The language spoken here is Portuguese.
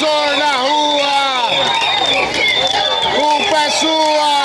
professor na rua! Culpa é sua!